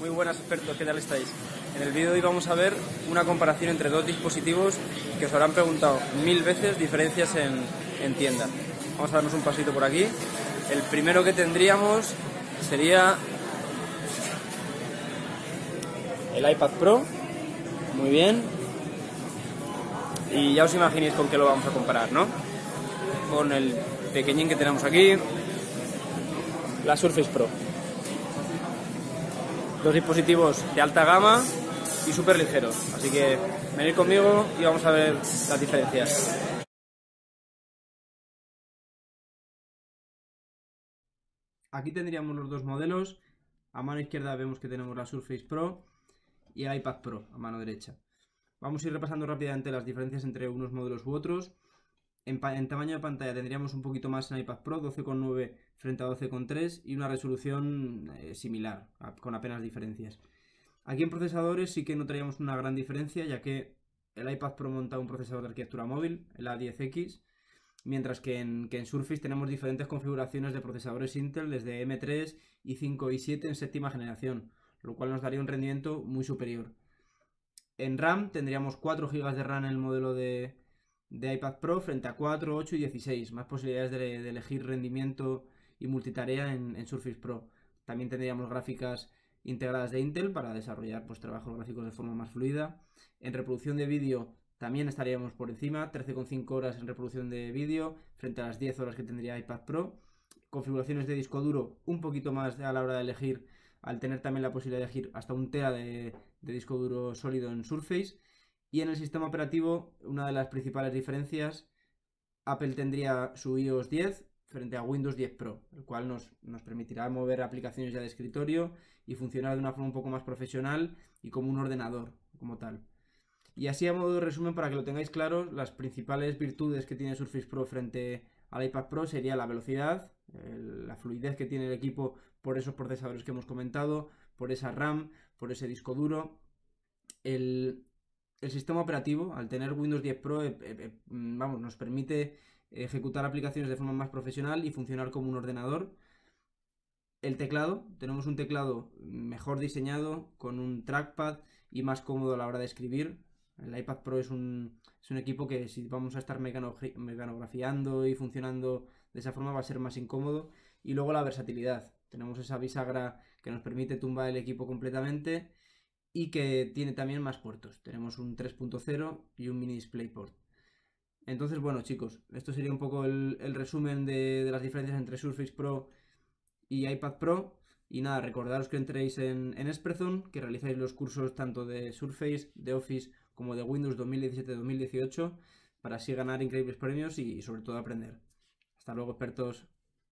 Muy buenas expertos, ¿qué tal estáis? En el vídeo de hoy vamos a ver una comparación entre dos dispositivos que os habrán preguntado mil veces diferencias en, en tienda. Vamos a darnos un pasito por aquí. El primero que tendríamos sería el iPad Pro. Muy bien. Y ya os imaginéis con qué lo vamos a comparar, ¿no? Con el pequeñín que tenemos aquí, la Surface Pro. Dos dispositivos de alta gama y súper ligeros. Así que venid conmigo y vamos a ver las diferencias. Aquí tendríamos los dos modelos. A mano izquierda vemos que tenemos la Surface Pro y el iPad Pro a mano derecha. Vamos a ir repasando rápidamente las diferencias entre unos modelos u otros. En, tamaño de pantalla tendríamos un poquito más en iPad Pro, 12,9 frente a 12,3 y una resolución eh, similar, con apenas diferencias. Aquí en procesadores sí que notaríamos una gran diferencia, ya que el iPad Pro monta un procesador de arquitectura móvil, el A10X, mientras que en, que en Surface tenemos diferentes configuraciones de procesadores Intel desde M3, i5 y i7 en séptima generación, lo cual nos daría un rendimiento muy superior. En RAM tendríamos 4 GB de RAM en el modelo de, iPad Pro frente a 4, 8 y 16. Más posibilidades de, elegir rendimiento y multitarea en, Surface Pro. También tendríamos gráficas integradas de Intel para desarrollar pues, trabajos gráficos de forma más fluida. En reproducción de vídeo también estaríamos por encima, 13,5 horas en reproducción de vídeo frente a las 10 horas que tendría iPad Pro. Configuraciones de disco duro un poquito más a la hora de elegir al tener también la posibilidad de elegir hasta un tera de, disco duro sólido en Surface. Y en el sistema operativo, una de las principales diferencias, Apple tendría su iOS 10 frente a Windows 10 Pro, el cual nos, nos, permitirá mover aplicaciones ya de escritorio y funcionar de una forma un poco más profesional y como un ordenador como tal. Y así a modo de resumen, para que lo tengáis claro, las principales virtudes que tiene Surface Pro frente al iPad Pro sería la velocidad, la fluidez que tiene el equipo por esos procesadores que hemos comentado, por esa RAM, por ese disco duro. El, sistema operativo, al tener Windows 10 Pro, eh, eh, eh, mm, vamos, nos permite ejecutar aplicaciones de forma más profesional y funcionar como un ordenador. El teclado, tenemos un teclado mejor diseñado, con un trackpad y más cómodo a la hora de escribir. El iPad Pro es un, es un equipo que si vamos a estar mecanografiando y funcionando de esa forma va a ser más incómodo. Y luego la versatilidad. Tenemos esa bisagra que nos permite tumbar el equipo completamente y que tiene también más puertos. Tenemos un 3.0 y un mini DisplayPort. Entonces, bueno chicos, esto sería un poco el, resumen de, las diferencias entre Surface Pro y iPad Pro. Y nada, recordaros que entréis en, en que realizáis los cursos tanto de Surface, de Office como de Windows 2017-2018 para así ganar increíbles premios y sobre todo aprender. Hasta luego, expertos.